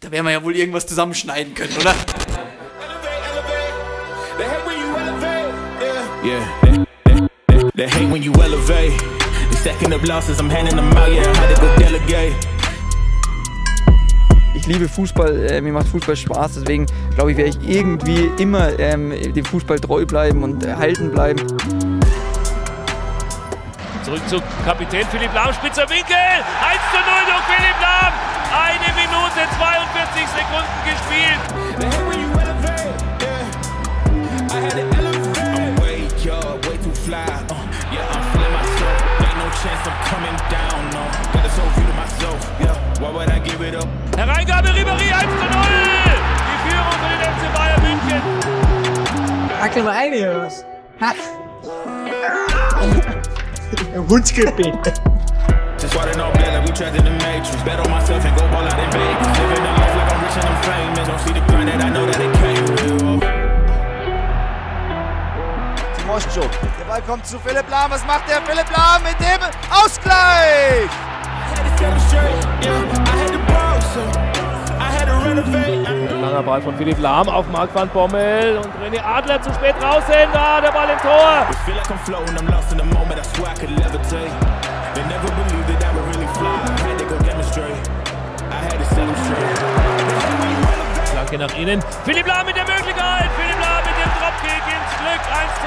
Da werden wir ja wohl irgendwas zusammenschneiden können, oder? They hate when you elevate. They stacking up losses, I'm handing them out, yeah, I had to go delegate. Ich liebe Fußball, äh, mir macht Fußball Spaß, deswegen glaube ich, werde ich irgendwie immer ähm, dem Fußball treu bleiben und erhalten bleiben. Zurück zu Kapitän Philipp Lahm, spitzer Winkel, 1 zu 0 durch Philipp Lahm. Eine Minute 42 Sekunden gespielt. Hereingabe Ribéry 1 zu 0. Die Führung für den FC Bayern München. Hackel mal ein hier was. Ha. Hundsgebet. Why they know black like we trapped in the matrix. Bet on myself and go ball out in Vegas. Living the life like I'm rich and I'm famous. Don't see the grind that I know that it came with. Timoschuk. Der Ball kommt zu Philipp Lahm. Was macht der Philipp Lahm mit dem Ausgleich? Langer Ball von Philipp Lahm auf Marc van Bommel und René Adler zu spät draußen. Da der Ball im Tor. Flanke nach innen. Philipp Lahm mit der Möglichkeit. Philipp Lahm mit dem Dropkick ins Glück. 1 zu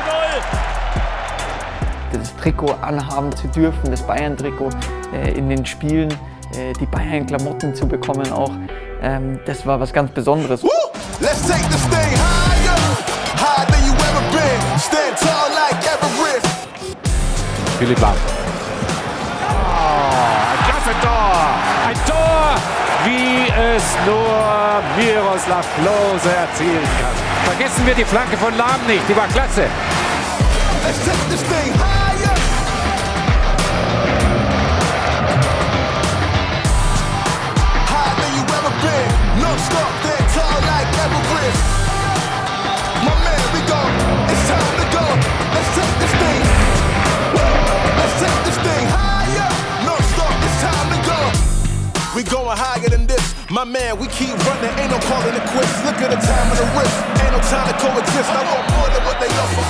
0. Das Trikot anhaben zu dürfen, das Bayern-Trikot äh, in den Spielen, äh, die Bayern-Klamotten zu bekommen auch, ähm, das war was ganz Besonderes. Woo! Let's take this thing higher. Higher than you ever been. Stand tall like Everest. Philipp Lahm. Klasse Tor! Ein Tor, wie es nur Miroslav Klose erzielen kann. Vergessen wir die Flanke von Lahm nicht, die war klasse. Going higher than this. My man, we keep running. Ain't no calling it quits. Look at the time of the wrist. Ain't no time to coexist. I want more than what they offer.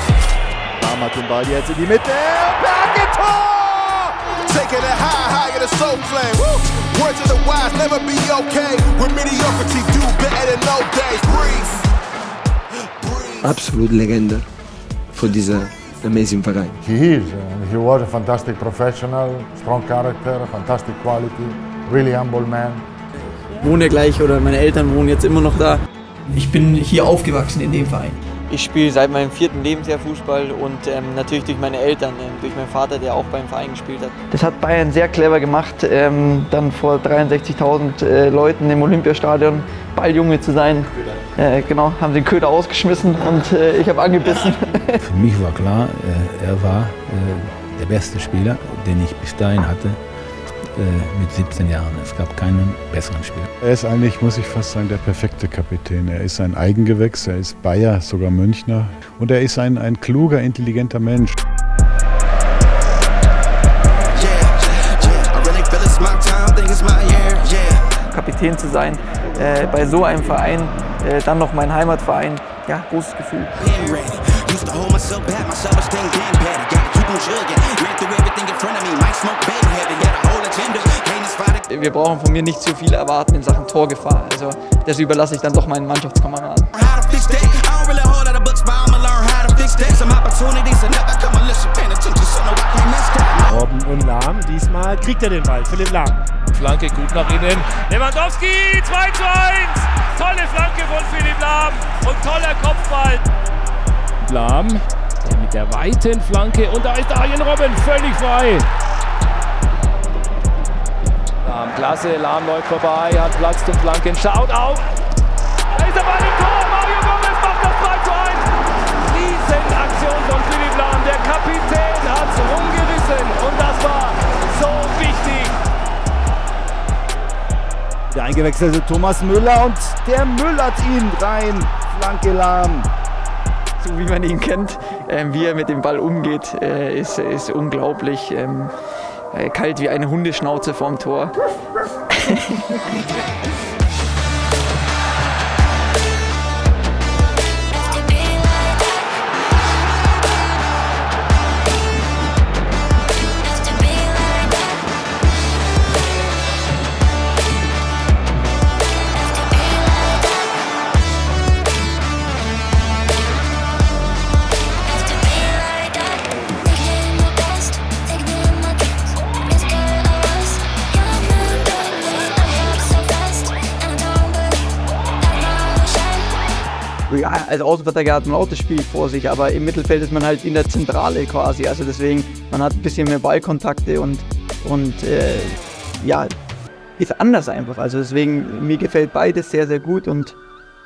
Lahm hat den Ball jetzt in die Mitte. Berge Tor! Taking it high, higher than soul flame. Woo! Words of the wise, never be okay. With mediocrity, do better than no days. Breathe. Breathe. absolut Legende für dieser uh, amazing Verein. He is. and he was a fantastic professional, strong character, fantastic quality, really humble man. wohne gleich oder meine Eltern wohnen jetzt immer noch da. Ich bin hier aufgewachsen in dem Verein. Ich spiele seit meinem vierten Lebensjahr Fußball und ähm, natürlich durch meine Eltern, ähm, durch meinen Vater, der auch beim Verein gespielt hat. Das hat Bayern sehr clever gemacht, ähm, dann vor 63.000 äh, Leuten im Olympiastadion Balljunge zu sein. Äh, genau, haben den Köder ausgeschmissen und äh, ich habe angebissen. Für mich war klar, äh, er war äh, der beste Spieler, den ich bis dahin hatte, äh, mit 17 Jahren. Es gab keinen besseren Spieler. Er ist eigentlich, muss ich fast sagen, der perfekte Kapitän. Er ist ein Eigengewächs, er ist Bayer, sogar Münchner. Und er ist ein, ein kluger, intelligenter Mensch. Kapitän zu sein äh, bei so einem Verein, äh, dann noch mein Heimatverein, ja, großes Gefühl. Used to hold myself back, my self-esteem getting better. Gotta keep on chugging. Ran through everything in front of me. Might smoke bait heavy. Got a whole agenda. Wir brauchen von mir nicht zu viel erwarten in Sachen Torgefahr. Also das überlasse ich dann doch meinen Mannschaftskameraden. Robben und Lahm. Diesmal kriegt er den Ball. Philipp Lahm. Flanke gut nach innen. Lewandowski 2 zu 1. Tolle Flanke von Philipp Lahm und toller Kopfball. Lahm der mit der weiten Flanke und da ist Arjen Robben völlig frei. Lahm, klasse, Lahm läuft vorbei, hat Platz zum Flanken, schaut auf. Da ist der Ball im Tor, Mario Gomez macht das 3 zu 1. Riesenaktion von Philipp Lahm, der Kapitän hat es rumgerissen und das war so wichtig. Der eingewechselte Thomas Müller und der müllert ihn rein. Flanke Lahm. So wie man ihn kennt, ähm, wie er mit dem Ball umgeht, äh, ist, ist unglaublich. Ähm, äh, kalt wie eine Hundeschnauze vorm Tor. als Außenverteidiger hat man auch das Spiel vor sich, aber im Mittelfeld ist man halt in der Zentrale quasi. Also deswegen, man hat ein bisschen mehr Ballkontakte und, und äh, ja, ist anders einfach. Also deswegen, mir gefällt beides sehr, sehr gut und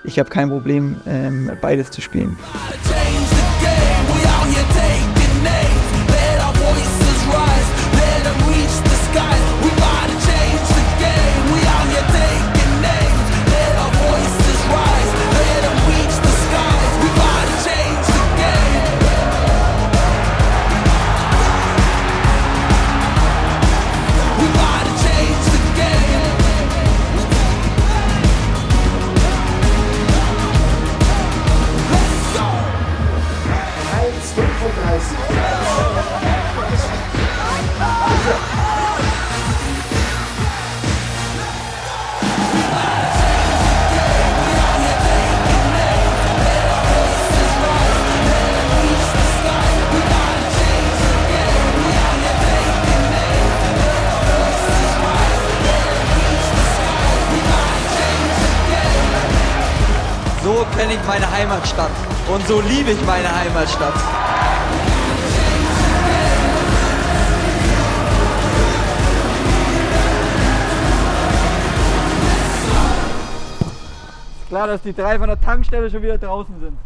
ich habe kein Problem, ähm, beides zu spielen. So kenne ich meine Heimatstadt und so liebe ich meine Heimatstadt. Klar, dass die drei von der Tankstelle schon wieder draußen sind.